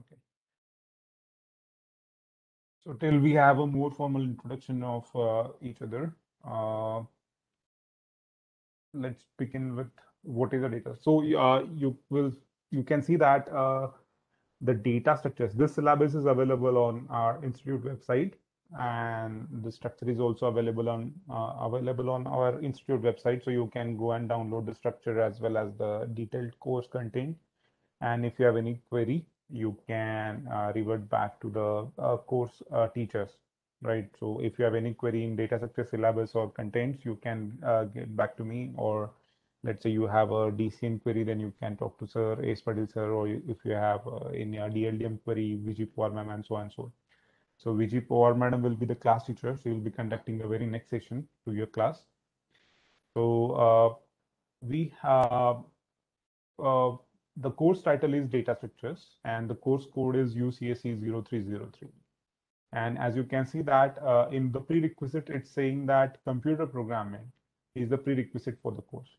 Okay. So till we have a more formal introduction of uh, each other, uh, let's begin with what is the data. So uh, you will you can see that uh, the data structures. This syllabus is available on our institute website, and the structure is also available on uh, available on our institute website. So you can go and download the structure as well as the detailed course content. And if you have any query, you can uh, revert back to the uh, course uh, teachers, right? So if you have any query in data structure syllabus or contents, you can get back to me or let's say you have a DCN query, then you can talk to Sir Ace Patil Sir, or if you have uh, any DLDM query, VG Pawar ma'am, and so on and so on. So VG Pawar madam will be the class teacher. so will be conducting the very next session to your class. So uh, we have uh, the course title is data structures and the course code is UCSE 0303. And as you can see that uh, in the prerequisite, it's saying that computer programming is the prerequisite for the course.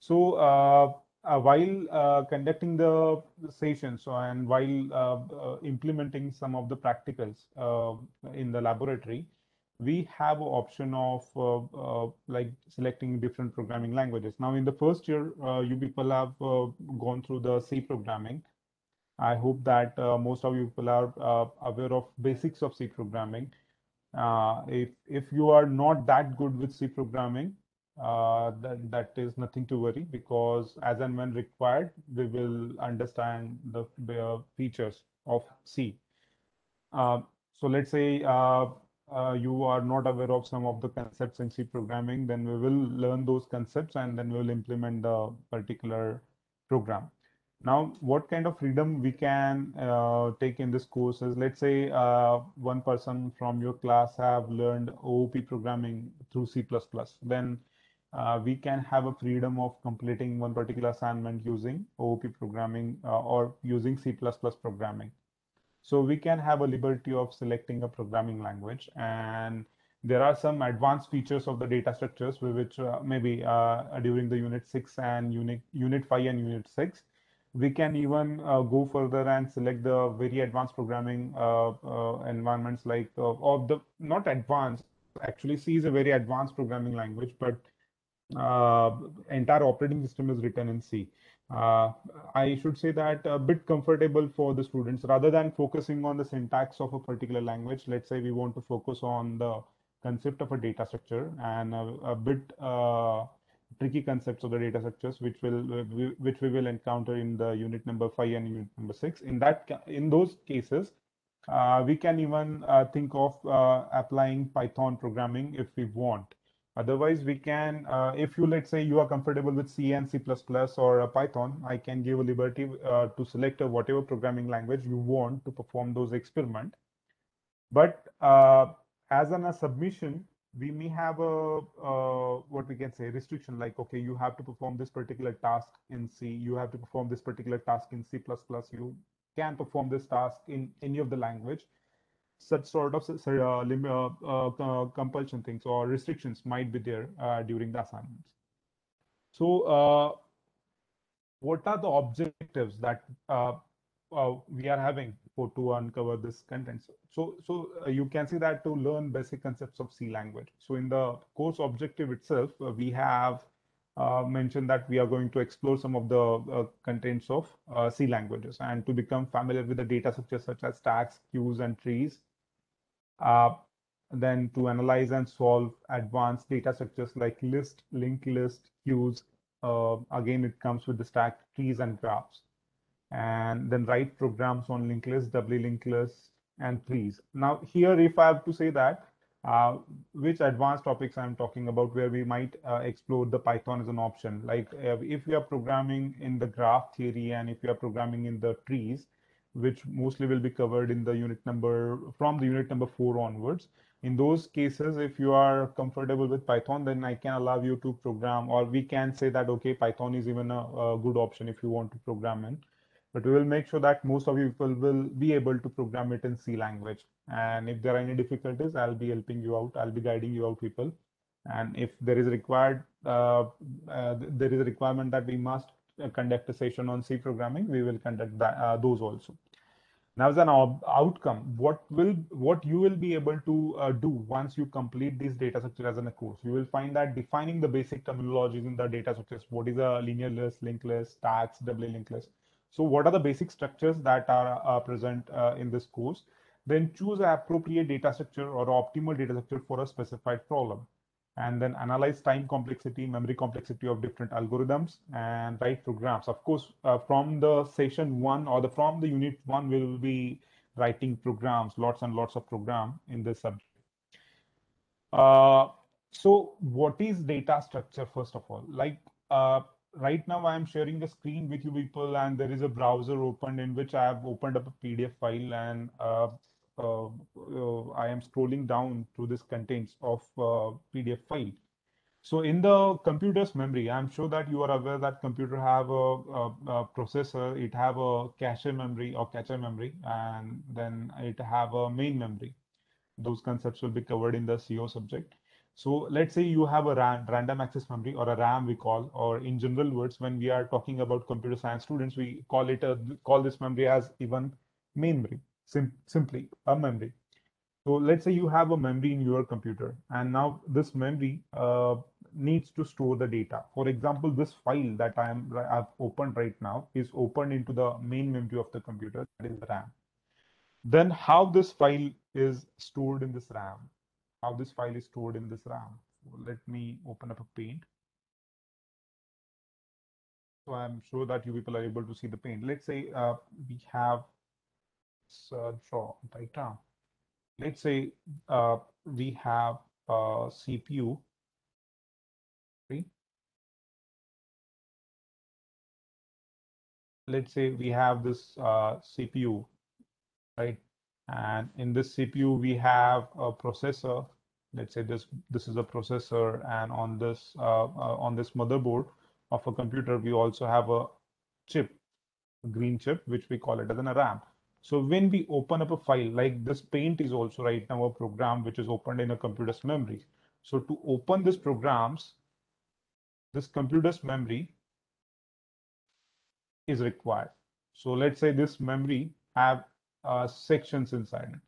So uh, uh, while uh, conducting the session, so and while uh, uh, implementing some of the practicals in the laboratory, we have an option of uh, uh, like selecting different programming languages. Now, in the first year, uh, you people have gone through the C programming. I hope that most of you people are aware of basics of C programming. if if you are not that good with C programming, uh, that, that is nothing to worry because as and when required, we will understand the, the features of C. Uh, so let's say uh, you are not aware of some of the concepts in C programming, then we will learn those concepts and then we will implement the particular program. Now, what kind of freedom we can uh, take in this course is, let's say uh, one person from your class have learned OOP programming through C++, then uh, we can have a freedom of completing one particular assignment using OOP programming uh, or using C++ programming. So we can have a liberty of selecting a programming language. And there are some advanced features of the data structures which uh, maybe uh, during the unit 6 and unit unit 5 and unit 6 we can even uh, go further and select the very advanced programming uh, uh, environments like uh, of the not advanced actually c is a very advanced programming language but entire operating system is written in c uh, I should say that a bit comfortable for the students rather than focusing on the syntax of a particular language. Let's say we want to focus on the concept of a data structure and a, a bit uh, tricky concepts of the data structures, which will which we will encounter in the unit number five and unit number six. In that in those cases, uh, we can even uh, think of uh, applying Python programming if we want. Otherwise, we can, uh, if you, let's say you are comfortable with C and C++ or uh, Python, I can give a liberty uh, to select whatever programming language you want to perform those experiment. But uh, as an, a submission, we may have a, uh, what we can say, restriction like, okay, you have to perform this particular task in C, you have to perform this particular task in C++, you can perform this task in any of the language such sort of uh, uh, uh, compulsion things or restrictions might be there during the assignments. So what are the objectives that uh, we are having for to uncover this content. So, so uh, you can see that to learn basic concepts of C language. So in the course objective itself, uh, we have mentioned that we are going to explore some of the contents of C languages and to become familiar with the data structures such as stacks, queues, and trees uh, then to analyze and solve advanced data structures like list, linked list, queues. Uh, again, it comes with the stack trees and graphs. And then write programs on linked list, doubly linked list, and trees. Now here, if I have to say that, uh, which advanced topics I'm talking about where we might uh, explore the Python as an option. Like uh, if we are programming in the graph theory and if you are programming in the trees, which mostly will be covered in the unit number from the unit number four onwards. In those cases, if you are comfortable with Python, then I can allow you to program, or we can say that, okay, Python is even a, a good option if you want to program in. But we will make sure that most of you people will be able to program it in C language. And if there are any difficulties, I'll be helping you out. I'll be guiding you out, people. And if there is required, uh, uh, there is a requirement that we must conduct a session on C programming, we will conduct that, uh, those also. Now, as an outcome, what will what you will be able to uh, do once you complete this data structure as a course, you will find that defining the basic terminologies in the data structures. What is a linear list, linked list, stacks, doubly linked list? So, what are the basic structures that are uh, present uh, in this course? Then choose an appropriate data structure or optimal data structure for a specified problem and then analyze time complexity, memory complexity of different algorithms and write programs. Of course, uh, from the session one or the from the unit one, we will be writing programs, lots and lots of program in this subject. Uh, so what is data structure, first of all? Like uh, right now, I'm sharing the screen with you people and there is a browser opened in which I have opened up a PDF file and uh, I am scrolling down to this contents of uh, PDF file. So in the computer's memory, I'm sure that you are aware that computer have a, a, a, processor, it have a cache memory or cache memory, and then it have a main memory. Those concepts will be covered in the CO subject. So let's say you have a RAM, random access memory or a RAM we call, or in general words, when we are talking about computer science students, we call it a, call this memory as even main memory sim simply a memory. So let's say you have a memory in your computer and now this memory uh, needs to store the data. For example, this file that I am I've opened right now is opened into the main memory of the computer, that is the RAM. Then how this file is stored in this RAM? How this file is stored in this RAM? Let me open up a paint. So I'm sure that you people are able to see the paint. Let's say uh, we have uh, draw data. Let's say uh, we have a CPU. Okay. Let's say we have this uh, CPU, right? And in this CPU, we have a processor. Let's say this this is a processor, and on this uh, uh, on this motherboard of a computer, we also have a chip, a green chip, which we call it as an a RAM. So when we open up a file like this paint is also right now a program which is opened in a computer's memory. So to open this programs, this computer's memory is required. So let's say this memory have uh, sections inside it.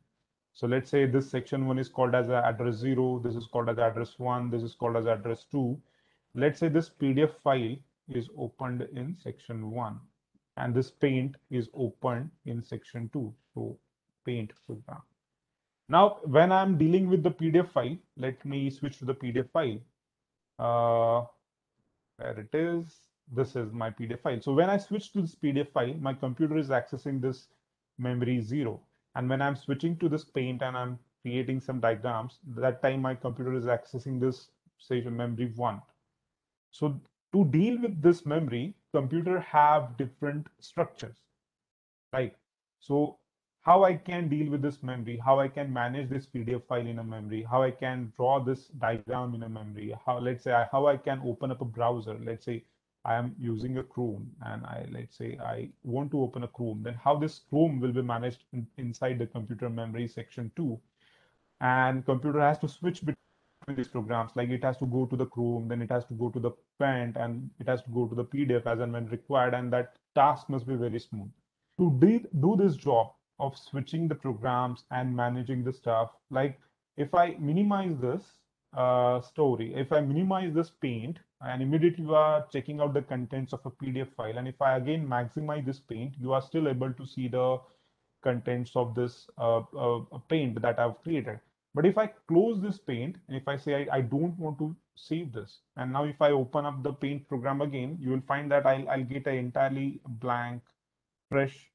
So let's say this section one is called as address zero, this is called as address one, this is called as address two. Let's say this PDF file is opened in section one and this paint is opened in section 2 so paint program now. When i'm dealing with the pdf file let me switch to the pdf file. Uh there it is. This is my pdf file. So when i switch to this pdf file my computer is accessing this memory zero. And when i'm switching to this paint and i'm creating some diagrams that time my computer is accessing this say memory one. So to deal with this memory, computer have different structures, right? So how I can deal with this memory, how I can manage this PDF file in a memory, how I can draw this diagram in a memory, how let's say I, how I can open up a browser. Let's say I am using a Chrome and I let's say I want to open a Chrome, then how this Chrome will be managed in, inside the computer memory section two. And computer has to switch between these programs. Like it has to go to the chrome then it has to go to the paint and it has to go to the pdf as and when required and that task must be very smooth. To do, do this job of switching the programs and managing the stuff like if i minimize this uh, story if i minimize this paint and immediately you are checking out the contents of a pdf file and if i again maximize this paint you are still able to see the contents of this uh, uh, paint that i've created but if I close this paint and if I say I, I don't want to save this, and now if I open up the paint program again, you will find that I'll, I'll get an entirely blank, fresh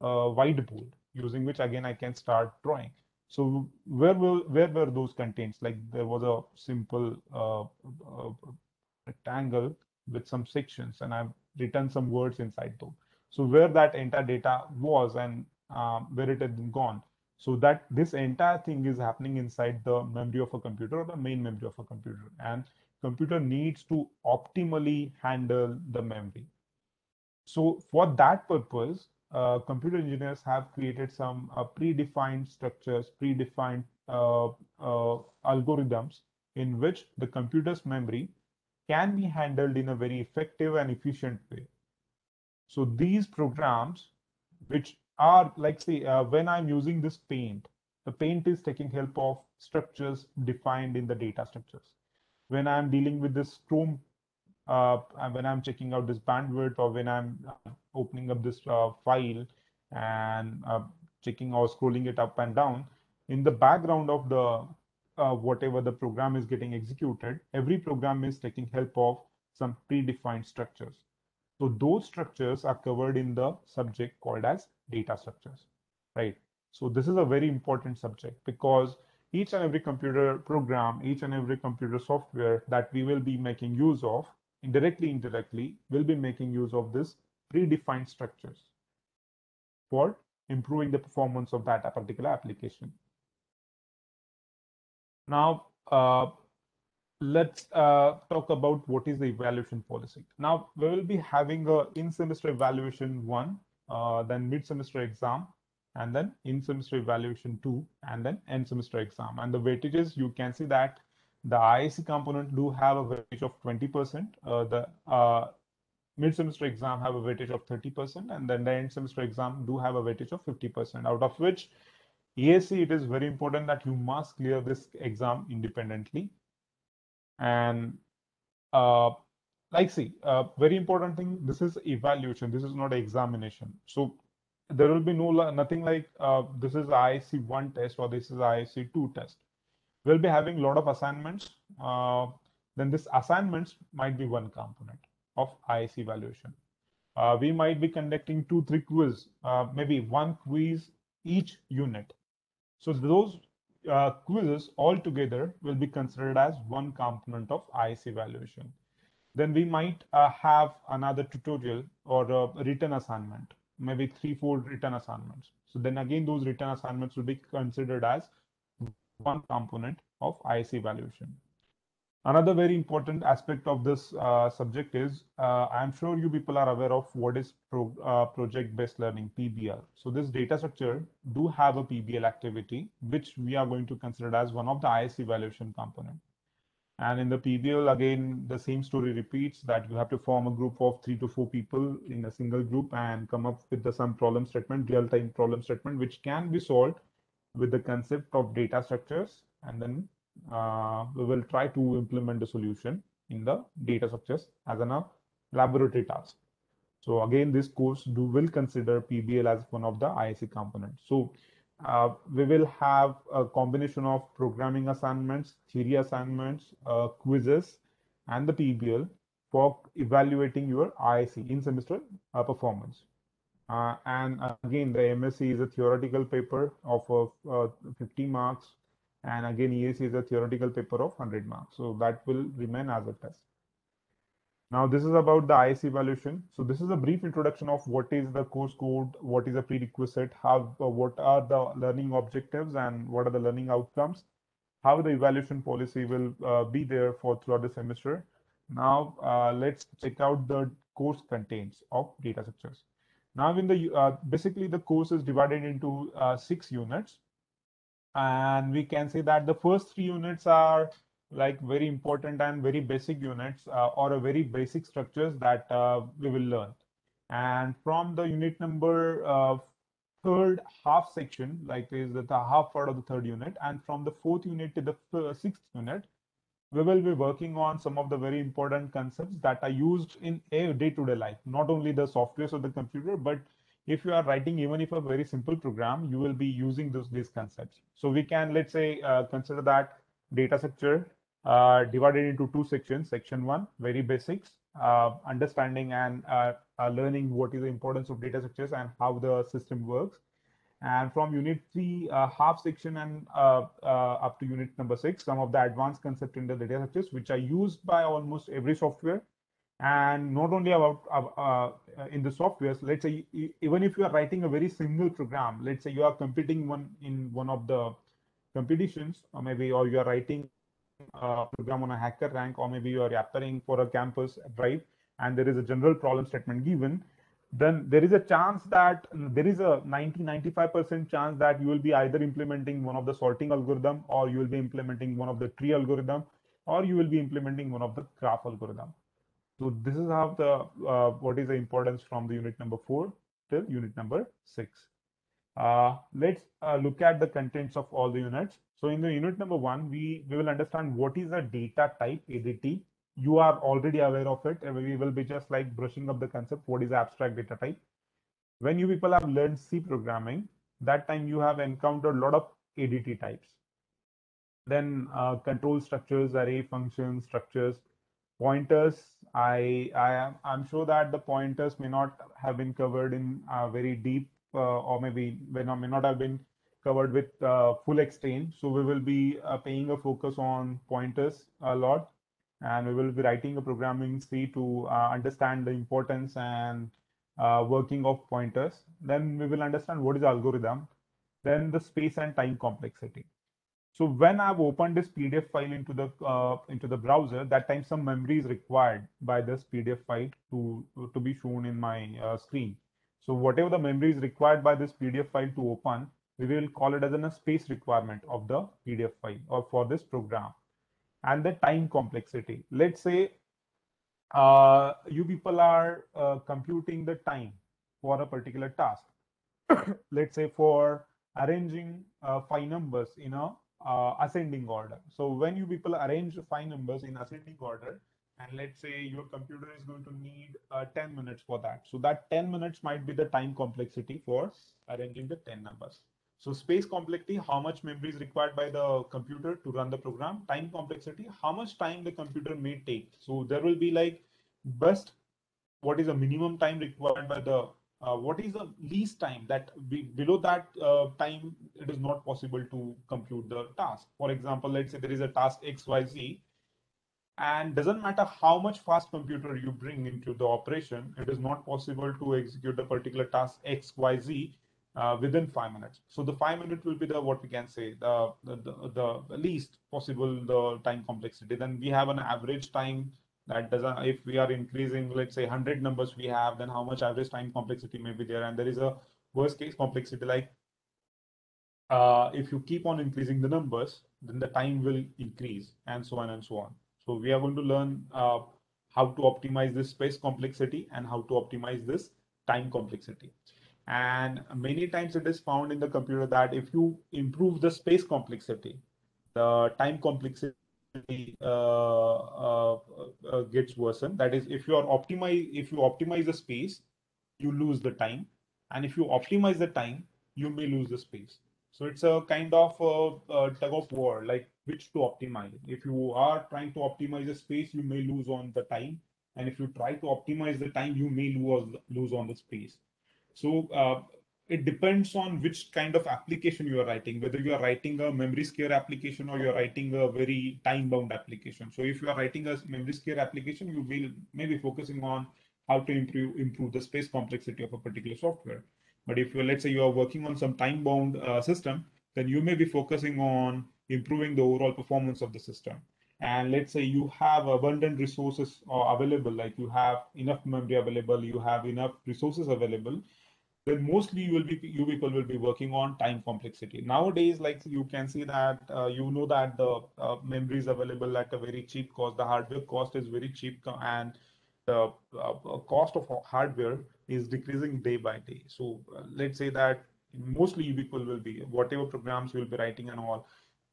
uh, whiteboard using which again I can start drawing. So where will where were those contents? Like there was a simple uh, uh, rectangle with some sections, and I've written some words inside those. So where that entire data was and um, where it had gone so that this entire thing is happening inside the memory of a computer or the main memory of a computer. And computer needs to optimally handle the memory. So for that purpose uh, computer engineers have created some uh, predefined structures predefined uh, uh algorithms in which the computer's memory can be handled in a very effective and efficient way. So these programs which are like say uh, when I'm using this paint, the paint is taking help of structures defined in the data structures. When I'm dealing with this Chrome, uh, when I'm checking out this bandwidth or when I'm uh, opening up this uh, file and uh, checking or scrolling it up and down, in the background of the uh, whatever the program is getting executed, every program is taking help of some predefined structures. So those structures are covered in the subject called as data structures, right? So this is a very important subject because each and every computer program, each and every computer software that we will be making use of, indirectly, indirectly, will be making use of this predefined structures for improving the performance of that particular application. Now, uh, let's uh, talk about what is the evaluation policy. Now, we will be having a in-semester evaluation one, uh, then mid-semester exam, and then in-semester evaluation two, and then end-semester exam. And the weightages, you can see that the IIC component do have a weightage of 20%. Uh, the uh, mid-semester exam have a weightage of 30%, and then the end-semester exam do have a weightage of 50%, out of which EAC, it is very important that you must clear this exam independently. And uh, like see, uh, very important thing, this is evaluation. This is not examination. So there will be no nothing like uh, this is IIC one test or this is IIC two test. We'll be having a lot of assignments. Uh, then this assignments might be one component of IIC evaluation. Uh, we might be conducting two, three quiz, uh, maybe one quiz each unit. So those uh, quizzes altogether will be considered as one component of IIC evaluation. Then we might uh, have another tutorial or a written assignment, maybe three, four written assignments. So then again, those written assignments will be considered as one component of IIC evaluation. Another very important aspect of this uh, subject is, uh, I'm sure you people are aware of what is pro, uh, project-based learning, PBL. So this data structure do have a PBL activity, which we are going to consider as one of the IIC evaluation component. And in the PBL, again, the same story repeats that you have to form a group of three to four people in a single group and come up with the, some problem statement, real-time problem statement, which can be solved with the concept of data structures and then uh, we will try to implement the solution in the data structures as a laboratory task. So again, this course do will consider PBL as one of the IIC components. So uh, we will have a combination of programming assignments, theory assignments, uh, quizzes, and the PBL for evaluating your IIC in semester uh, performance. Uh, and again, the MSc is a theoretical paper of uh, 50 marks and again, EAC is a theoretical paper of 100 marks. So that will remain as a test. Now, this is about the IIC evaluation. So this is a brief introduction of what is the course code, what is a prerequisite, how, uh, what are the learning objectives and what are the learning outcomes, how the evaluation policy will uh, be there for throughout the semester. Now, uh, let's check out the course contents of data structures. Now, in the uh, basically the course is divided into uh, six units and we can say that the first three units are like very important and very basic units uh, or a very basic structures that uh, we will learn. And from the unit number uh, third half section like is the half part of the third unit. And from the fourth unit to the sixth unit we will be working on some of the very important concepts that are used in a day-to-day -day life. Not only the softwares of the computer but if you are writing even if a very simple program, you will be using those these concepts. So we can let's say uh, consider that data structure uh, divided into two sections. Section one, very basics, uh, understanding and uh, uh, learning what is the importance of data structures and how the system works. And from unit three, uh, half section and up to unit number six, some of the advanced concepts in the data structures, which are used by almost every software and not only about uh, uh, in the softwares let's say even if you are writing a very single program let's say you are competing one in one of the competitions or maybe or you are writing a program on a HackerRank or maybe you are applying for a campus drive and there is a general problem statement given then there is a chance that there is a 90 95% chance that you will be either implementing one of the sorting algorithm or you will be implementing one of the tree algorithm or you will be implementing one of the graph algorithm so this is how the uh, what is the importance from the unit number four till unit number six. Uh, let's uh, look at the contents of all the units. So in the unit number one, we, we will understand what is a data type, ADT. You are already aware of it. And we will be just like brushing up the concept. What is abstract data type? When you people have learned C programming, that time you have encountered a lot of ADT types. Then uh, control structures, array functions, structures, pointers. I I am I'm sure that the pointers may not have been covered in a very deep uh, or maybe may not, may not have been covered with uh, full extent. So we will be uh, paying a focus on pointers a lot, and we will be writing a programming C to uh, understand the importance and uh, working of pointers. Then we will understand what is algorithm, then the space and time complexity. So when I've opened this PDF file into the uh, into the browser, that time some memory is required by this PDF file to to be shown in my uh, screen. So whatever the memory is required by this PDF file to open, we will call it as a space requirement of the PDF file or for this program. And the time complexity. Let's say uh, you people are uh, computing the time for a particular task. Let's say for arranging uh, five numbers in a uh, ascending order. So when you people arrange five numbers in ascending order, and let's say your computer is going to need uh, 10 minutes for that. So that 10 minutes might be the time complexity for arranging the 10 numbers. So space complexity, how much memory is required by the computer to run the program, time complexity, how much time the computer may take. So there will be like best, what is the minimum time required by the uh, what is the least time that be, below that uh, time it is not possible to compute the task? For example let's say there is a task xyz and doesn't matter how much fast computer you bring into the operation it is not possible to execute the particular task xyz uh, within five minutes. So the five minutes will be the what we can say the, the the, the least possible the time complexity. Then we have an average time that doesn't if we are increasing let's say 100 numbers we have then how much average time complexity may be there? And there is a worst case complexity like uh, if you keep on increasing the numbers then the time will increase and so on and so on. So we are going to learn uh, how to optimize this space complexity and how to optimize this time complexity. And many times it is found in the computer that if you improve the space complexity the time complexity Uh, uh, uh, gets worsened. That is, if you are optimize, if you optimize the space, you lose the time, and if you optimize the time, you may lose the space. So it's a kind of a, a tug of war, like which to optimize. If you are trying to optimize the space, you may lose on the time, and if you try to optimize the time, you may lose lose on the space. So uh, it depends on which kind of application you are writing, whether you are writing a memory scarce application or you're writing a very time bound application. So if you are writing a memory scarce application, you will maybe focusing on how to improve improve the space complexity of a particular software. But if you let's say you are working on some time bound uh, system, then you may be focusing on improving the overall performance of the system. And let's say you have abundant resources uh, available, like you have enough memory available, you have enough resources available then mostly you will be you people will be working on time complexity. Nowadays like you can see that uh, you know that the uh, memory is available at a very cheap cost. The hardware cost is very cheap and the uh, uh cost of hardware is decreasing day by day. So uh, let's say that mostly you people will be whatever programs you will be writing and all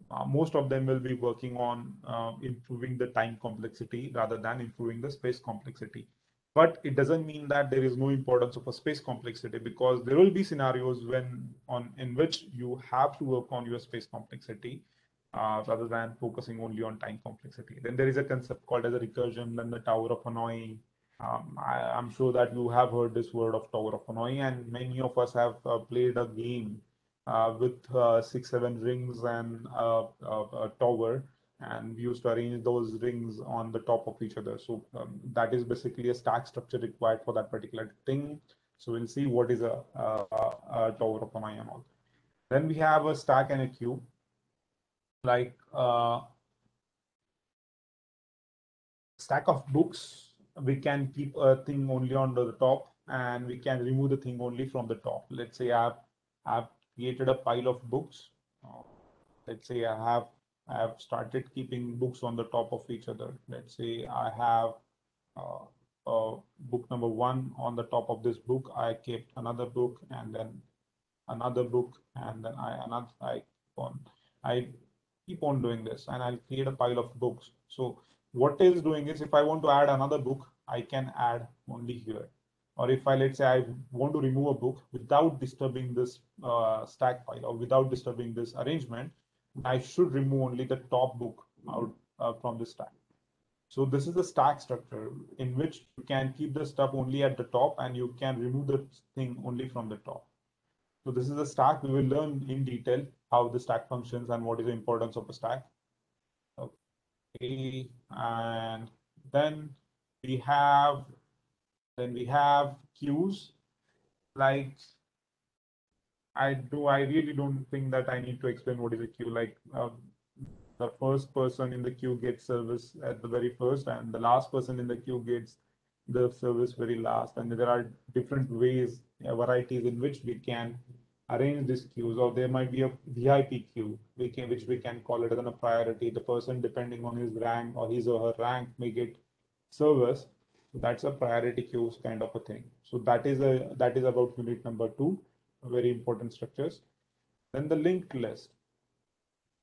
uh, most of them will be working on improving the time complexity rather than improving the space complexity but it doesn't mean that there is no importance of a space complexity because there will be scenarios when on in which you have to work on your space complexity uh, rather than focusing only on time complexity. Then there is a concept called as a recursion, then the Tower of Hanoi. Um, I, am sure that you have heard this word of Tower of Hanoi, and many of us have uh, played a game uh, with uh, six, seven rings and a tower and we used to arrange those rings on the top of each other. So um, that is basically a stack structure required for that particular thing. So we'll see what is a, a, a tower of Hanoi. Then we have a stack and a queue. Like uh, stack of books, we can keep a thing only on the top and we can remove the thing only from the top. Let's say I've, I've created a pile of books. Let's say I have I have started keeping books on the top of each other. Let's say I have uh, uh, book number one on the top of this book. I kept another book and then another book, and then I another I on I keep on doing this, and I'll create a pile of books. So what is doing is if I want to add another book, I can add only here. Or if I let's say I want to remove a book without disturbing this uh, stack file or without disturbing this arrangement, I should remove only the top book out uh, from the stack. So this is the stack structure in which you can keep the stuff only at the top and you can remove the thing only from the top. So this is the stack. We will learn in detail how the stack functions and what is the importance of a stack. Okay, and then we have then we have queues like I do. I really don't think that I need to explain what is a queue. Like uh, the first person in the queue gets service at the very first, and the last person in the queue gets the service very last. And there are different ways, uh, varieties in which we can arrange these queues, or there might be a VIP queue, we can, which we can call it as a priority. The person, depending on his rank or his or her rank, may get service. So that's a priority queues kind of a thing. So that is a that is about unit number two very important structures. Then the linked list.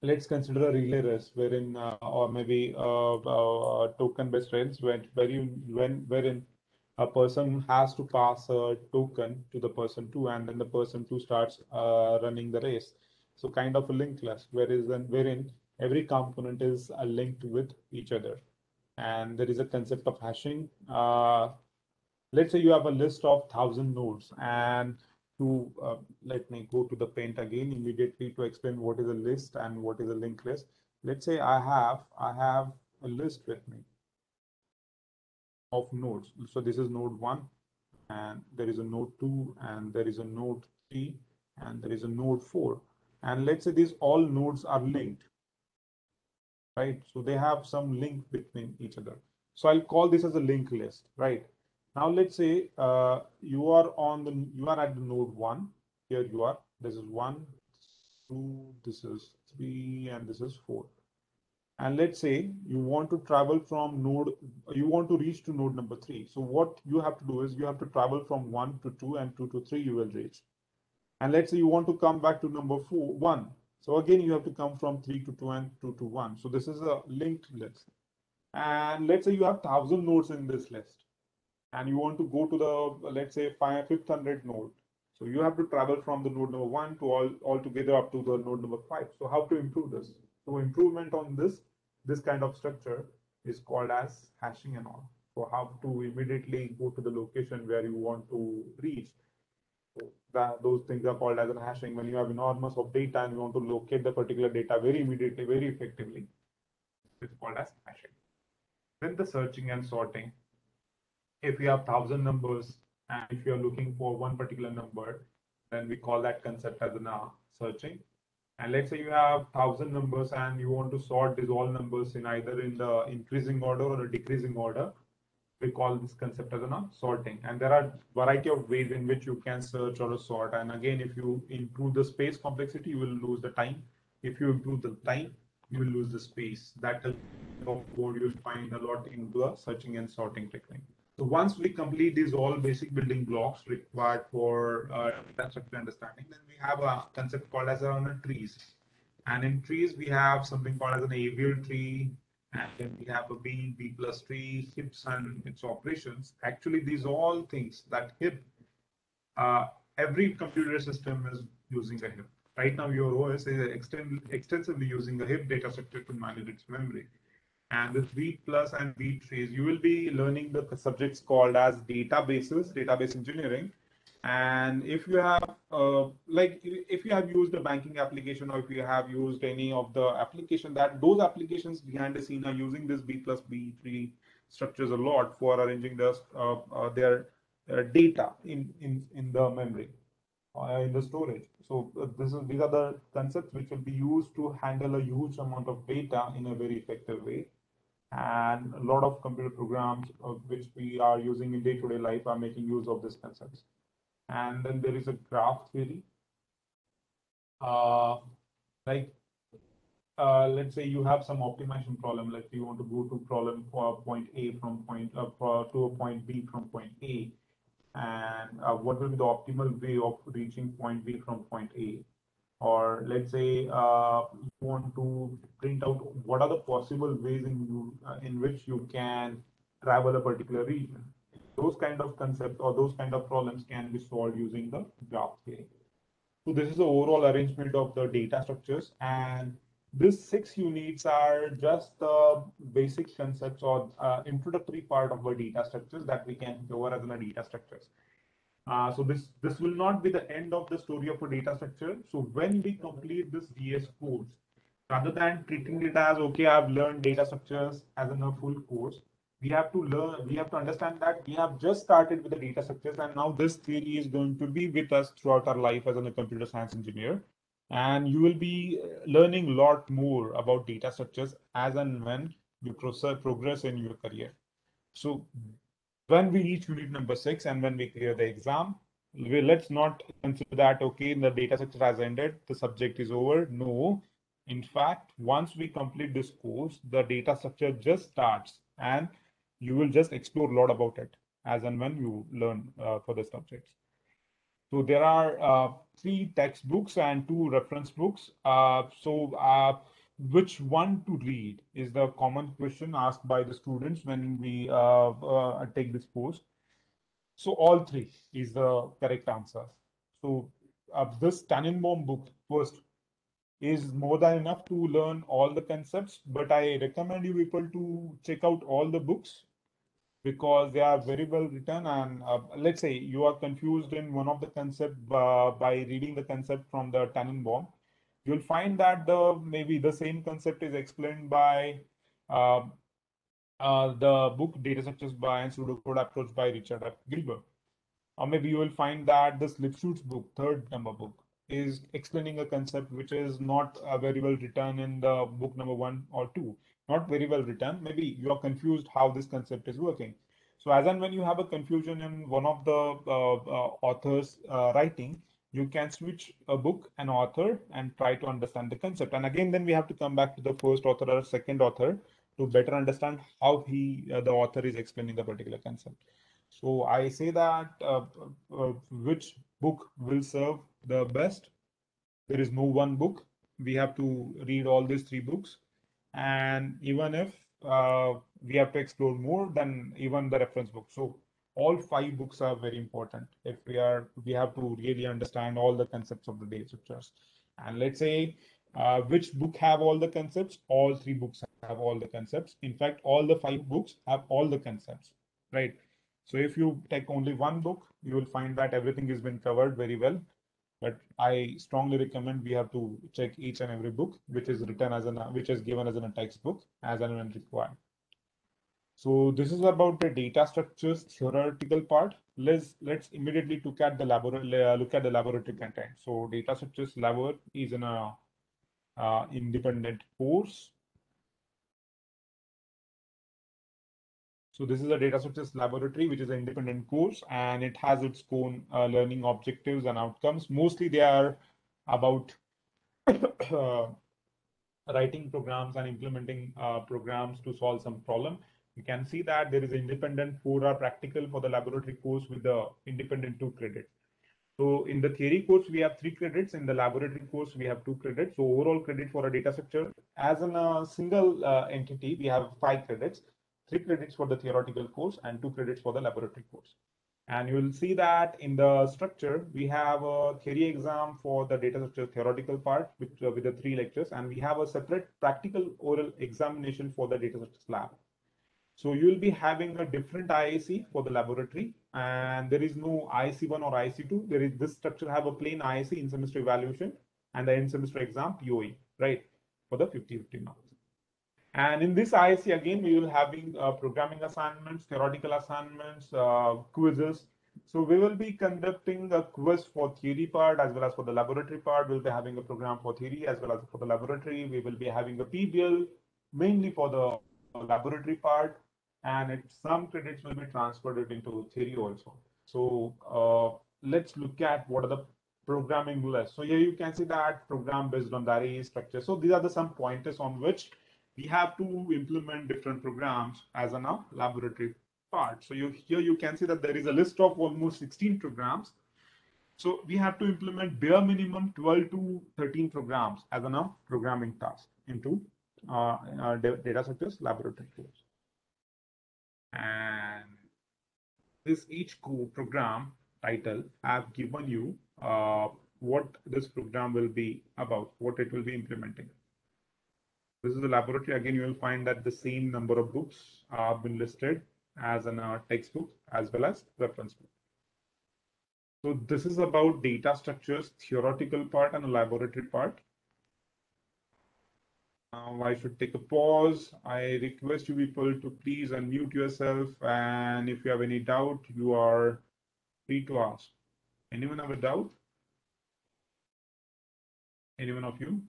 Let's consider a relay list wherein, uh, or maybe uh, uh, token-based rails, when, where you, when, wherein a person has to pass a token to the person two, and then the person two starts uh, running the race. So kind of a linked list, then wherein every component is linked with each other, and there is a concept of hashing. Uh, let's say you have a list of thousand nodes, and to uh, let me go to the paint again immediately to explain what is a list and what is a linked list. Let's say I have I have a list with me of nodes. So this is node one, and there is a node two, and there is a node three, and there is a node four. And let's say these all nodes are linked, right? So they have some link between each other. So I'll call this as a linked list, right? Now let's say uh, you are on the you are at the node one. Here you are. This is one, two, this is three, and this is four. And let's say you want to travel from node, you want to reach to node number three. So what you have to do is you have to travel from one to two and two to three you will reach. And let's say you want to come back to number four, one. So again, you have to come from three to two and two to one. So this is a linked list. And let's say you have thousand nodes in this list and you want to go to the, let's say, 500 node. So you have to travel from the node number one to all, all together up to the node number five. So how to improve this? So improvement on this, this kind of structure is called as hashing and all. So how to immediately go to the location where you want to reach. So that those things are called as a hashing. When you have enormous of data and you want to locate the particular data very immediately, very effectively, it's called as hashing. Then the searching and sorting if you have thousand numbers and if you're looking for one particular number, then we call that concept as an uh, searching. And let's say you have thousand numbers and you want to sort these all numbers in either in the increasing order or a decreasing order. We call this concept as an uh, sorting. And there are variety of ways in which you can search or sort. And again, if you improve the space complexity, you will lose the time. If you improve the time, you will lose the space. That of code you'll find a lot in the searching and sorting technique. So once we complete these all basic building blocks required for uh, structure understanding, then we have a concept called as a trees. And in trees, we have something called as an AVL tree, and then we have a B, B plus tree, heaps and its operations. Actually, these all things that heap, uh, every computer system is using a heap. Right now, your OS is extend, extensively using a heap data structure to manage its memory and with B plus and B trees, you will be learning the subjects called as databases, database engineering. And if you have, uh, like, if you have used a banking application or if you have used any of the application that those applications behind the scene are using this B plus B tree structures a lot for arranging the, uh, uh, their uh, data in, in, in the memory, uh, in the storage. So uh, this is, these are the concepts which will be used to handle a huge amount of data in a very effective way and a lot of computer programs uh, which we are using in day-to-day -day life are making use of these concepts. And then there is a graph theory. Uh, like, uh, let's say you have some optimization problem, like you want to go to problem for point A from point uh, to point B from point A. and uh, what will be the optimal way of reaching point B from point A. Or let's say uh, you want to print out what are the possible ways in, you, uh, in which you can travel a particular region. Those kind of concepts or those kind of problems can be solved using the graph theory. So this is the overall arrangement of the data structures and these six units are just the basic concepts or uh, introductory part of the data structures that we can cover as the data structures. Uh, so this, this will not be the end of the story of a data structure. So when we complete this DS course, rather than treating it as, okay, I've learned data structures as in a full course, we have to learn, we have to understand that we have just started with the data structures and now this theory is going to be with us throughout our life as a computer science engineer and you will be learning a lot more about data structures as and when you progress in your career. So when we reach unit number six and when we clear the exam, we, let's not consider that, okay, the data structure has ended, the subject is over. No, in fact, once we complete this course, the data structure just starts and you will just explore a lot about it as and when you learn uh, for the subjects. So there are uh, three textbooks and two reference books. Uh, so uh, which one to read is the common question asked by the students when we uh, uh, take this post. So all three is the correct answer. So uh, this Tenenbaum book first is more than enough to learn all the concepts, but I recommend you people to check out all the books because they are very well written and uh, let's say you are confused in one of the concept uh, by reading the concept from the Tenenbaum, you'll find that the maybe the same concept is explained by uh, uh the book Data Structures by and Pseudocode Approach by Richard. Gilberg. Or maybe you will find that this Lipschutz book, third number book, is explaining a concept which is not uh, very well written in the book number one or two not very well written. Maybe you are confused how this concept is working. So as and when you have a confusion in one of the uh, uh, author's uh, writing, you can switch a book, an author, and try to understand the concept. And again, then we have to come back to the first author or second author to better understand how he, uh, the author, is explaining the particular concept. So I say that uh, uh, which book will serve the best. There is no one book. We have to read all these three books and even if uh, we have to explore more than even the reference book so all five books are very important if we are we have to really understand all the concepts of the data structures and let's say uh, which book have all the concepts? All three books have all the concepts. In fact all the five books have all the concepts right? So if you take only one book you will find that everything has been covered very well. But I strongly recommend we have to check each and every book which is written as an which is given as a textbook as and when required. So this is about the data structures theoretical part. Let's let's immediately look at the laboratory uh, look at the laboratory content. So data structures lab is in a uh, independent course So this is a data structures laboratory, which is an independent course, and it has its own uh, learning objectives and outcomes. Mostly they are about uh, writing programs and implementing uh, programs to solve some problem. You can see that there is independent four-hour practical for the laboratory course with the independent two credits. So in the theory course, we have three credits. In the laboratory course, we have two credits. So overall credit for a data structure as in a single uh, entity, we have five credits three credits for the theoretical course and two credits for the laboratory course. And you will see that in the structure, we have a theory exam for the data structure theoretical part with, uh, with the three lectures, and we have a separate practical oral examination for the data structure lab. So you will be having a different IIC for the laboratory, and there is no IC1 or IC2. There is this structure have a plain IIC in semester evaluation and the end semester exam POE, right, for the 50-50 marks. And in this IIC, again, we will having uh, programming assignments, theoretical assignments, uh, quizzes. So we will be conducting a quiz for theory part as well as for the laboratory part. We'll be having a program for theory as well as for the laboratory. We will be having a PBL mainly for the laboratory part. And it, some credits will be transferred into theory also. So uh, let's look at what are the programming lists. So here you can see that program based on the array structure. So these are the some pointers on which we have to implement different programs as a now laboratory part. So you here you can see that there is a list of almost 16 programs. So we have to implement bare minimum 12 to 13 programs as a programming task into uh, uh, data structures laboratory. And this each program title I've given you uh, what this program will be about, what it will be implementing. This is the laboratory. Again, you will find that the same number of books have been listed as in a textbook as well as reference book. So this is about data structures, theoretical part and laboratory part. Now I should take a pause. I request you people to please unmute yourself. And if you have any doubt, you are free to ask. Anyone have a doubt? Anyone of you?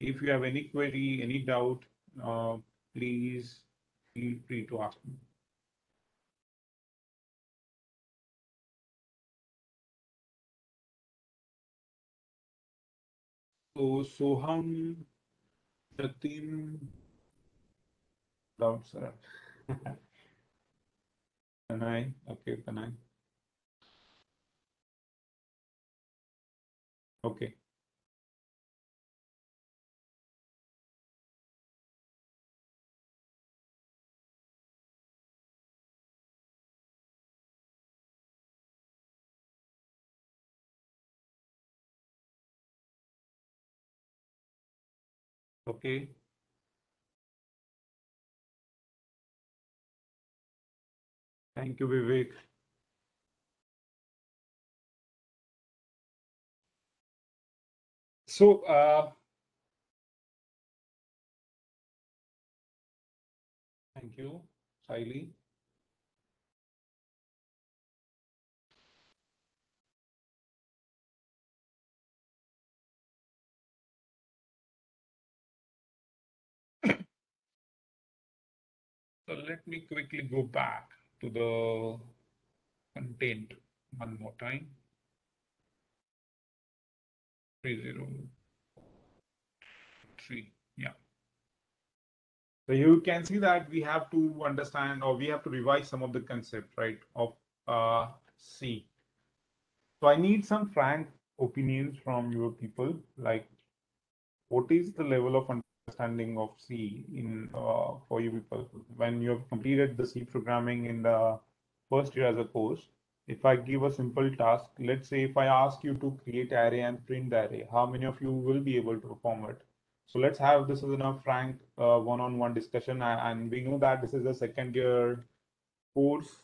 If you have any query, any doubt, uh, please feel free to ask me. Soham, Jatin, doubt, sir. Panay, okay, Panay. Okay. Okay. Thank you, Vivek. So, uh, thank you, Saili. So let me quickly go back to the content one more time. 303, yeah. So you can see that we have to understand or we have to revise some of the concept, right, of uh, C. So I need some frank opinions from your people, like what is the level of understanding of C in uh, for you people when you have completed the C programming in the first year as a course. If I give a simple task, let's say if I ask you to create array and print array, how many of you will be able to perform it? So let's have this as a frank uh, one-on-one discussion. And we know that this is a second year course.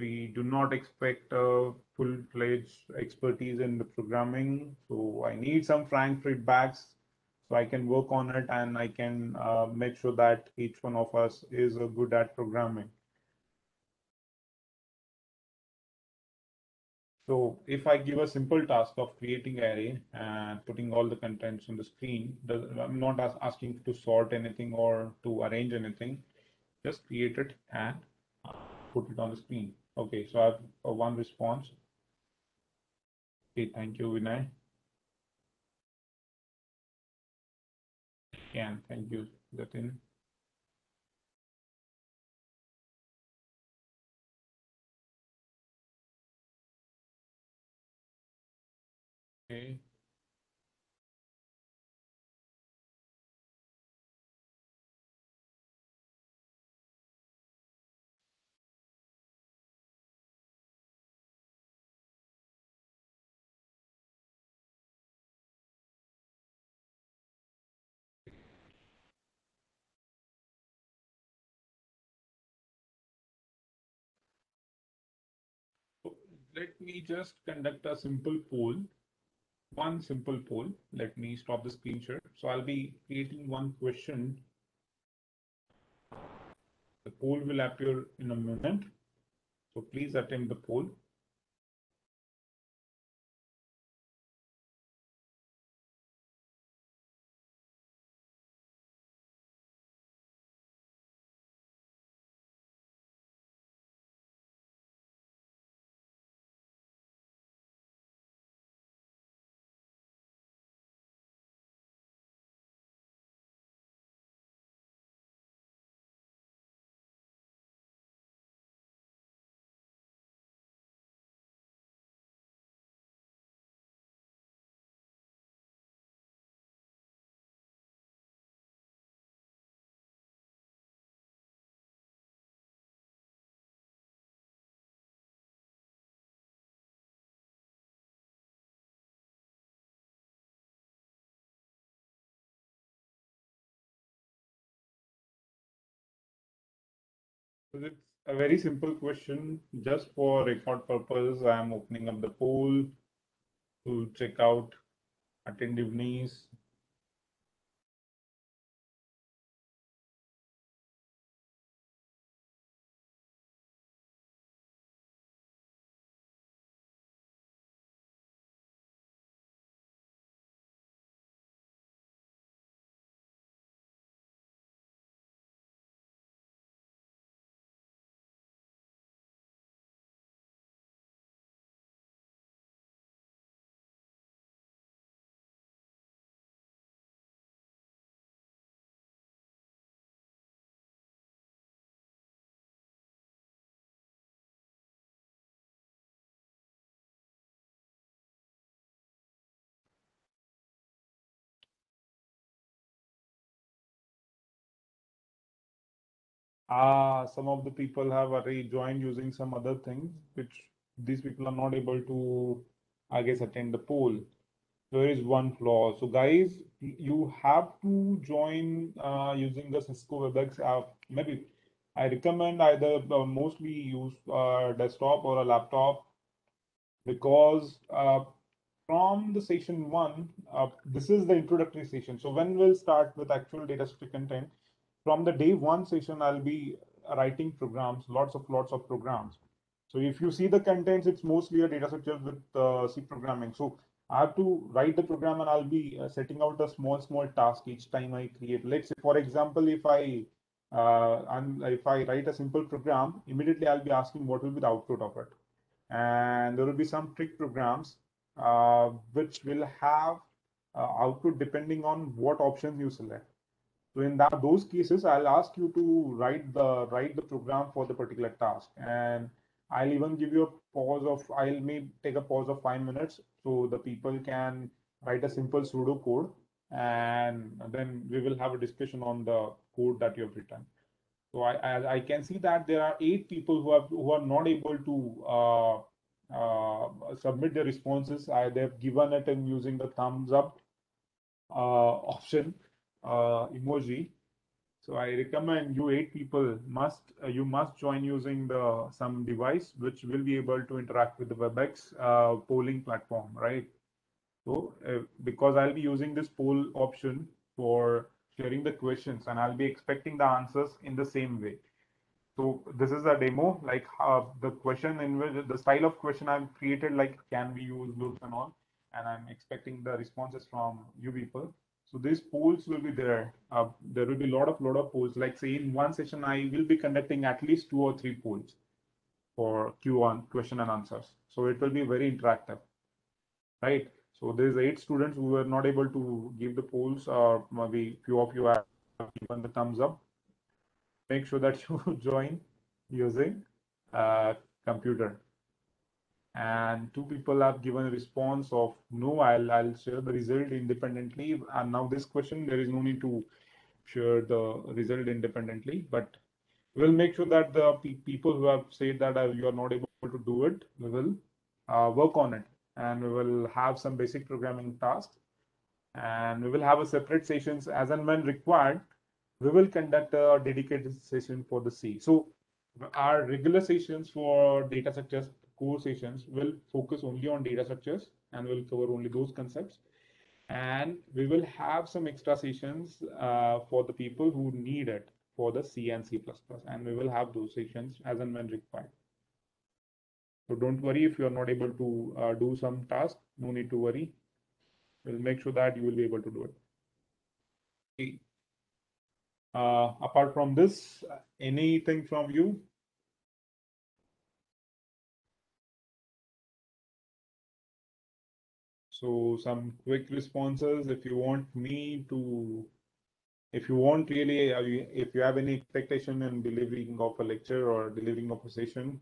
We do not expect a full-fledged expertise in the programming. So I need some frank feedbacks so I can work on it and I can uh, make sure that each one of us is uh, good at programming. So if I give a simple task of creating array and putting all the contents on the screen, I'm not asking to sort anything or to arrange anything, just create it and put it on the screen. Okay, so I have uh, one response. Okay, thank you, Vinay. Yeah, thank you, Jatin. Okay. Let me just conduct a simple poll. One simple poll. Let me stop the screen share. So I'll be creating one question. The poll will appear in a moment. So please attempt the poll. It's a very simple question. Just for record purpose, I am opening up the poll to check out attentiveness. Ah, some of the people have already joined using some other things, which these people are not able to, I guess, attend the poll. There is one flaw. So guys, you have to join uh, using the Cisco WebEx app. Maybe I recommend either uh, mostly use a desktop or a laptop because uh, from the session one, uh, this is the introductory session. So when we'll start with actual data structure content, from the day one session, I'll be writing programs, lots of lots of programs. So if you see the contents, it's mostly a data structure with uh, C programming. So I have to write the program and I'll be uh, setting out a small, small task each time I create. Let's say, for example, if I uh, and if I write a simple program, immediately I'll be asking what will be the output of it. And there will be some trick programs uh, which will have uh, output depending on what options you select. So in that those cases, I'll ask you to write the write the program for the particular task, and I'll even give you a pause of I'll maybe take a pause of five minutes so the people can write a simple pseudo code, and then we will have a discussion on the code that you have written. So I, I, I can see that there are eight people who have who are not able to uh, uh, submit their responses. I, they've given it in using the thumbs up uh, option uh, emoji. So I recommend you eight people must uh, you must join using the some device which will be able to interact with the WebEx uh, polling platform, right? So uh, because I'll be using this poll option for sharing the questions and I'll be expecting the answers in the same way. So this is a demo, like uh, the question in which the style of question I've created, like can we use loops and all, and I'm expecting the responses from you people. So these polls will be there. Uh, there will be a lot of lot of polls. Like say in one session, I will be conducting at least two or three polls for Q1 question and answers. So it will be very interactive, right? So there's eight students who were not able to give the polls, or maybe few of you have given the thumbs up. Make sure that you join using uh, computer and two people have given a response of no i'll i'll share the result independently. And now this question there is no need to share the result independently but we'll make sure that the pe people who have said that uh, you are not able to do it we will uh, work on it. And we will have some basic programming tasks. And we will have a separate sessions as and when required. We will conduct a dedicated session for the c. So our regular sessions for data structures core sessions will focus only on data structures and will cover only those concepts. And we will have some extra sessions uh, for the people who need it for the C and C++. And we will have those sessions as and when required. So don't worry if you are not able to uh, do some task, no need to worry. We'll make sure that you will be able to do it. Okay. Uh, apart from this, anything from you? So some quick responses if you want me to, if you want really, uh, if you have any expectation in delivering of a lecture or delivering of a session,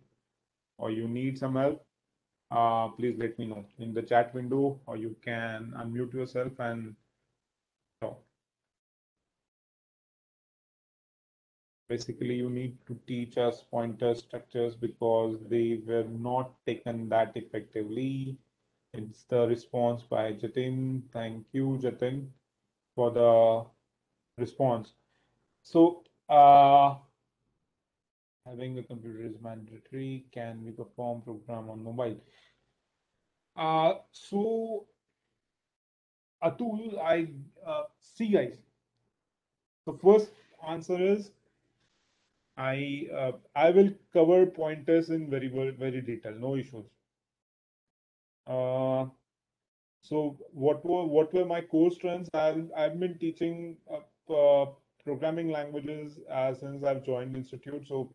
or you need some help, uh, please let me know in the chat window, or you can unmute yourself and talk. Basically, you need to teach us pointer structures because they were not taken that effectively it's the response by Jatin. Thank you, Jatin, for the response. So, uh, having a computer is mandatory. Can we perform program on mobile? Uh, so Atul, I uh, see guys. The first answer is I uh, I will cover pointers in very very, very detail, no issues. Uh, so what were what were my core strengths? I've I've been teaching uh, programming languages uh, since I've joined institute. So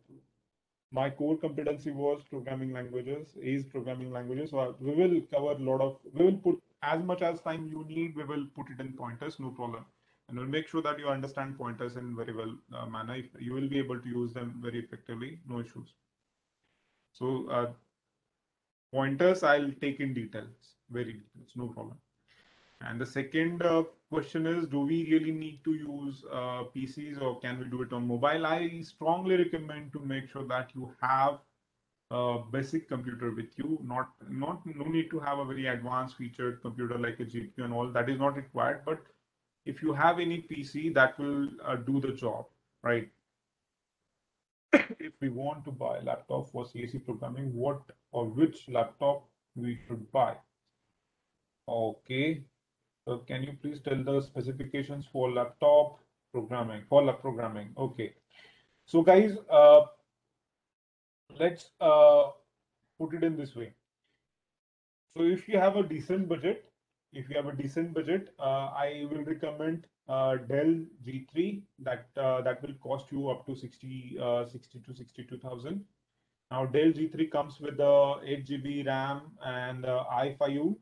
my core competency was programming languages, is programming languages. So we will cover a lot of, we will put as much as time you need, we will put it in pointers, no problem. And we'll make sure that you understand pointers in very well uh, manner. You will be able to use them very effectively, no issues. So uh, pointers I'll take in details, very details, no problem. And the second uh, question is, do we really need to use uh, PCs or can we do it on mobile? I strongly recommend to make sure that you have a basic computer with you, not, not no need to have a very advanced featured computer like a GPU and all, that is not required. But if you have any PC, that will uh, do the job, right? If we want to buy a laptop for CSE programming, what or which laptop we should buy? Okay, so can you please tell the specifications for laptop programming, for lap programming? Okay. So guys, uh, let's uh, put it in this way. So if you have a decent budget, if you have a decent budget, uh, I will recommend uh, Dell G3 that uh, that will cost you up to 60, uh, 60 to 62,000. Now Dell G3 comes with the 8 GB RAM and uh, i5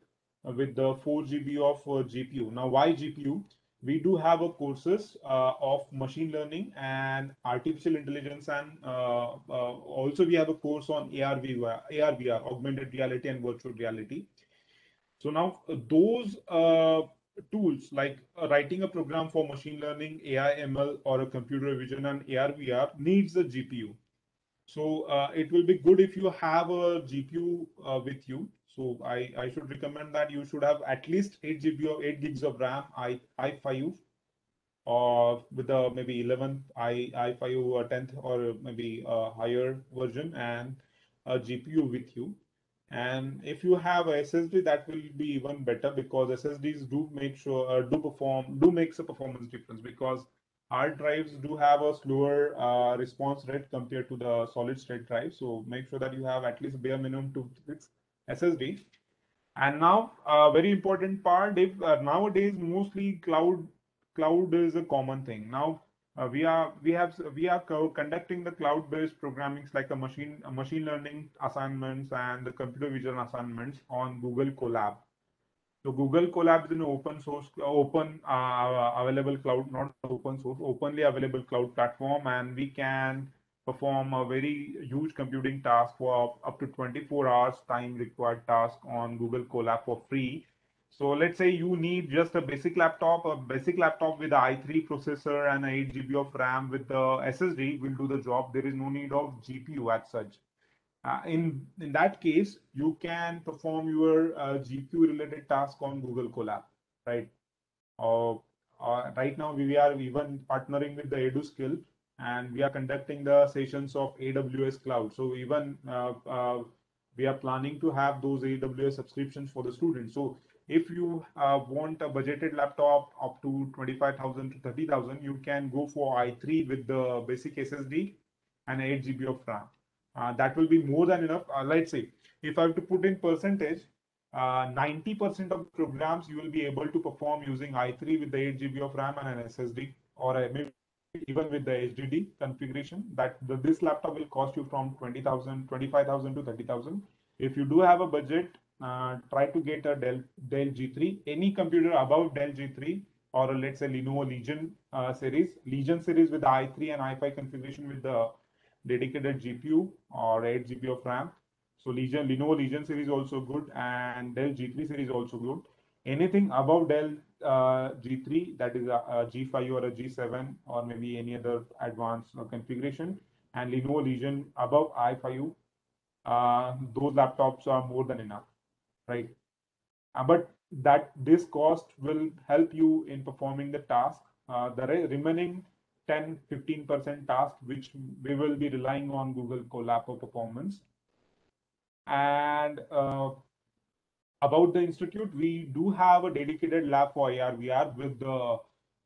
with the 4 GB of uh, GPU. Now, why GPU? We do have a courses uh, of machine learning and artificial intelligence, and uh, also we have a course on AR, VR, AR, VR, augmented reality and virtual reality. So now those tools like uh, writing a program for machine learning, AI, ML, or a computer vision and AR, VR needs a GPU. So uh, it will be good if you have a GPU uh, with you so I, I should recommend that you should have at least 8 GB or 8 gigs of RAM i i5 or with a maybe 11th i i5 or 10th or maybe a higher version and a GPU with you. And if you have a SSD, that will be even better because SSDs do make sure uh, do perform do makes a performance difference because hard drives do have a slower uh, response rate compared to the solid state drive. So make sure that you have at least bare minimum two six SSD. And now a very important part, if uh, nowadays mostly cloud cloud is a common thing. Now uh, we are we have we are co conducting the cloud-based programmings like a machine a machine learning assignments and the computer vision assignments on Google Colab. So Google Colab is an open source, open uh, available cloud, not open source, openly available cloud platform, and we can perform a very huge computing task for up to 24 hours time required task on Google Colab for free. So let's say you need just a basic laptop, a basic laptop with i3 processor and 8 GB of RAM with the SSD will do the job. There is no need of GPU as such. Uh, in, in that case, you can perform your uh, GPU related task on Google Colab, right? Uh, uh, right now, we are even partnering with the EduSkill and we are conducting the sessions of AWS cloud. So even uh, uh, we are planning to have those AWS subscriptions for the students. So if you uh, want a budgeted laptop up to 25,000 to 30,000, you can go for i3 with the basic SSD and 8 GB of RAM. Uh, that will be more than enough. Uh, let's say if I have to put in percentage, 90% uh, of programs you will be able to perform using i3 with the 8 GB of RAM and an SSD or a, maybe even with the HDD configuration that the, this laptop will cost you from 20,000, 25,000 to 30,000. If you do have a budget, uh, try to get a Dell, Dell G3, any computer above Dell G3 or a, let's say Lenovo Legion uh, series, Legion series with i3 and i5 configuration with the dedicated GPU or 8 GB of RAM. So Legion, Lenovo Legion series also good and Dell G3 series also good. Anything above Dell uh, G3, that is a, a, G5 or a G7 or maybe any other advanced uh, configuration, and Lenovo Legion above i5, uh, those laptops are more than enough, right? Uh, but that this cost will help you in performing the task. Uh, the re remaining 10 15% task which we will be relying on google colab for performance and uh, about the institute we do have a dedicated lab for ar vr with the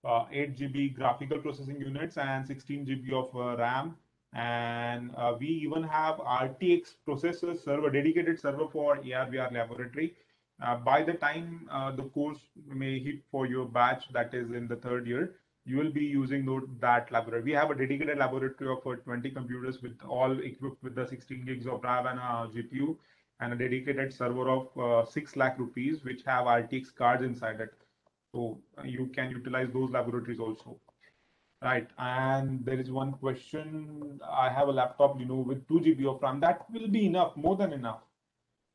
uh, 8 gb graphical processing units and 16 gb of uh, ram and uh, we even have rtx processor server dedicated server for ar vr laboratory uh, by the time uh, the course may hit for your batch that is in the third year, you will be using that library. We have a dedicated laboratory of uh, 20 computers with all equipped with the 16 gigs of RAM and a GPU and a dedicated server of uh, 6 lakh rupees, which have RTX cards inside it. So you can utilize those laboratories also. Right. And there is one question. I have a laptop, you know, with 2 GB of RAM. That will be enough, more than enough.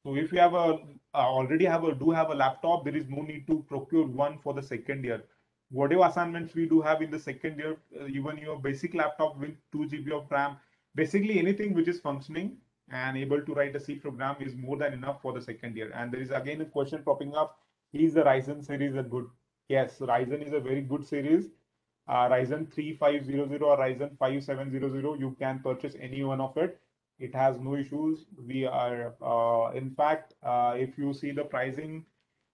So if you have a uh, already have a do have a laptop, there is no need to procure one for the second year. Whatever assignments we do have in the second year, uh, even your basic laptop with 2 GB of RAM, basically anything which is functioning and able to write a C program is more than enough for the second year. And there is again a question popping up: Is the Ryzen series a good? Yes, Ryzen is a very good series. Uh, Ryzen 3500 or Ryzen 5700, you can purchase any one of it it has no issues. We are, uh, in fact, uh, if you see the pricing,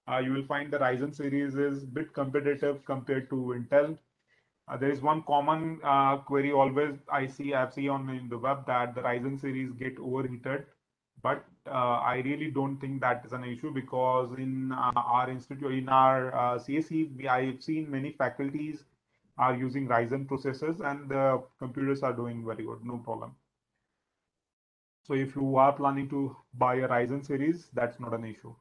uh, you will find the Ryzen series is bit competitive compared to Intel. Uh, there is one common uh, query always I see I see on in the web that the Ryzen series get overheated, but I really don't think that is an issue because in our institute, in our CSE, we, I've seen many faculties are using Ryzen processors and the computers are doing very good, no problem. So if you are planning to buy a Ryzen series, that's not an issue.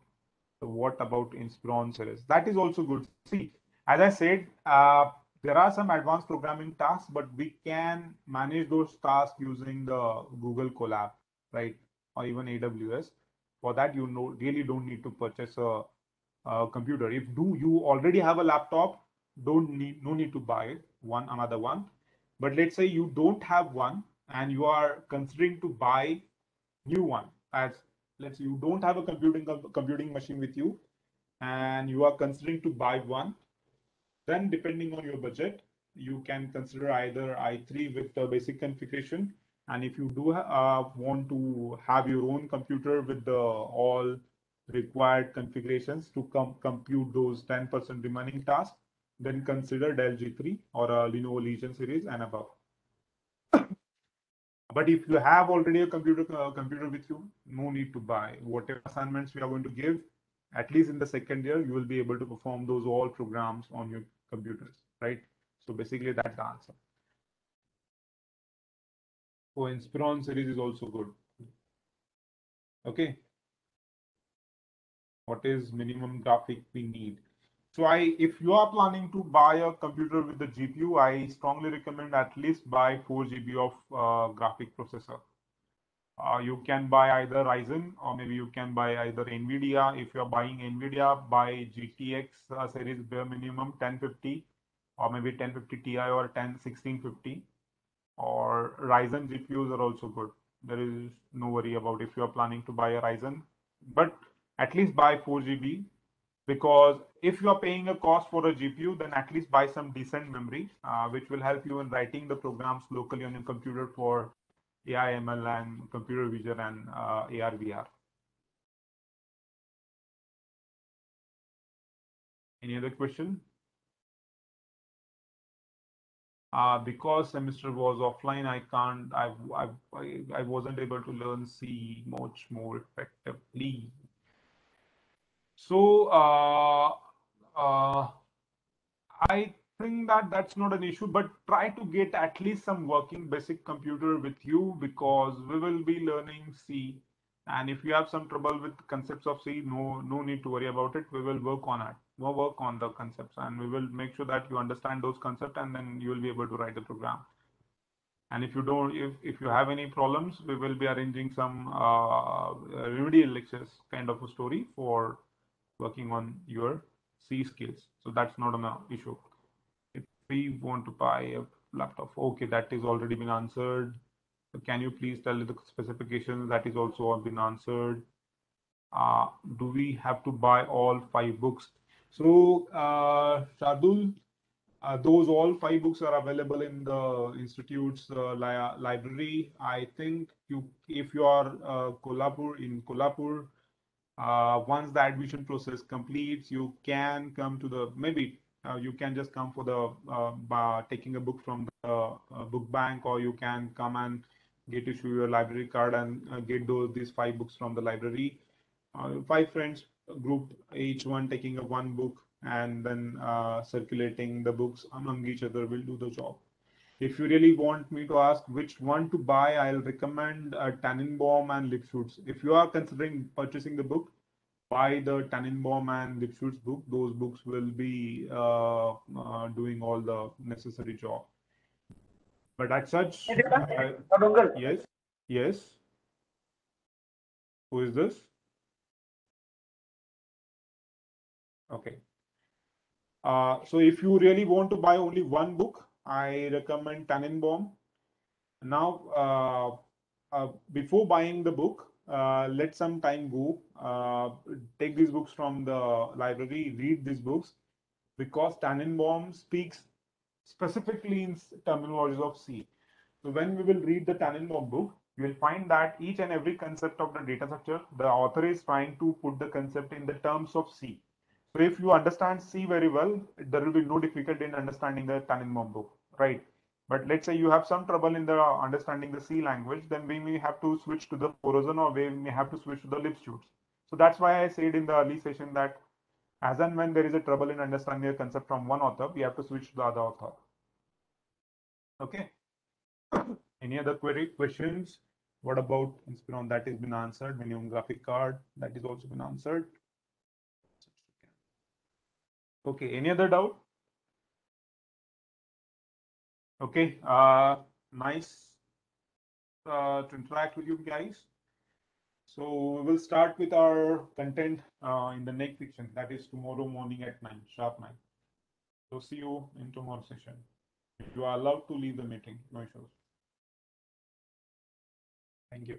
So what about Inspiron series? That is also good. See, as I said, uh, there are some advanced programming tasks, but we can manage those tasks using the Google Colab, right? Or even AWS. For that, you know, really don't need to purchase a, a computer. If do you already have a laptop, don't need no need to buy one another one. But let's say you don't have one and you are considering to buy new one as let's say you don't have a computing computing machine with you and you are considering to buy one then depending on your budget you can consider either i3 with the basic configuration and if you do uh, want to have your own computer with the all required configurations to com compute those 10% remaining tasks then consider Dell G3 or a Lenovo Legion series and above but if you have already a computer uh, computer with you, no need to buy. Whatever assignments we are going to give, at least in the second year, you will be able to perform those all programs on your computers, right? So basically that's the answer. So Inspiron series is also good. Okay. What is minimum graphic we need? So I, if you are planning to buy a computer with the GPU, I strongly recommend at least buy 4 GB of uh, graphic processor. Uh, you can buy either Ryzen or maybe you can buy either NVIDIA. If you're buying NVIDIA, buy GTX uh, series bare minimum 1050 or maybe 1050 Ti or 10 1650 or Ryzen GPUs are also good. There is no worry about if you're planning to buy a Ryzen, but at least buy 4 GB because if you are paying a cost for a GPU, then at least buy some decent memory, uh, which will help you in writing the programs locally on your computer for AI, ML, and computer vision and uh, AR, VR. Any other question? Uh, because semester was offline, I can't, I, I, I wasn't able to learn C much more effectively. So uh, uh, I think that that's not an issue, but try to get at least some working basic computer with you because we will be learning C. And if you have some trouble with concepts of C, no, no need to worry about it. We will work on it. We'll work on the concepts and we will make sure that you understand those concepts and then you will be able to write the program. And if you don't, if, if you have any problems, we will be arranging some uh, remedial lectures kind of a story for working on your C skills. So that's not an issue. If we want to buy a laptop, okay, that is already been answered. Can you please tell the specifications? That is also been answered. Uh, do we have to buy all five books? So, uh, Shardul, uh, those all five books are available in the institute's uh, li library. I think you, if you are uh, Kolhapur in Kolhapur, uh, once the admission process completes, you can come to the maybe uh, you can just come for the uh, taking a book from the uh, book bank, or you can come and get issue your library card and uh, get those these five books from the library. five friends group, each one taking a one book and then uh, circulating the books among each other will do the job. If you really want me to ask which one to buy, I'll recommend uh, Tenenbaum and Lipschutz. If you are considering purchasing the book, buy the Tenenbaum and Lipschutz book. Those books will be uh, uh, doing all the necessary job. But as such, I, yes, yes. Who is this? Okay. Uh, so if you really want to buy only one book, I recommend Tenenbaum. Now, uh, uh, before buying the book, uh, let some time go. Take these books from the library, read these books, because Tenenbaum speaks specifically in terminologies of C. So when we will read the Tannenbaum book, you will find that each and every concept of the data structure, the author is trying to put the concept in the terms of C. So if you understand C very well, there will be no difficulty in understanding the Tenenbaum book, right? But let's say you have some trouble in the understanding the C language, then we may have to switch to the Forouzan or we may have to switch to the Lipschutz. So that's why I said in the early session that as and when there is a trouble in understanding a concept from one author, we have to switch to the other author. Okay. Any other query questions? What about Inspiron? That has been answered. Minimum graphic card that is also been answered. Okay, any other doubt? Okay, uh, nice uh, to interact with you guys. So we will start with our content uh, in the next section, that is tomorrow morning at 9, sharp 9. So see you in tomorrow session. If you are allowed to leave the meeting, no issues. Thank you.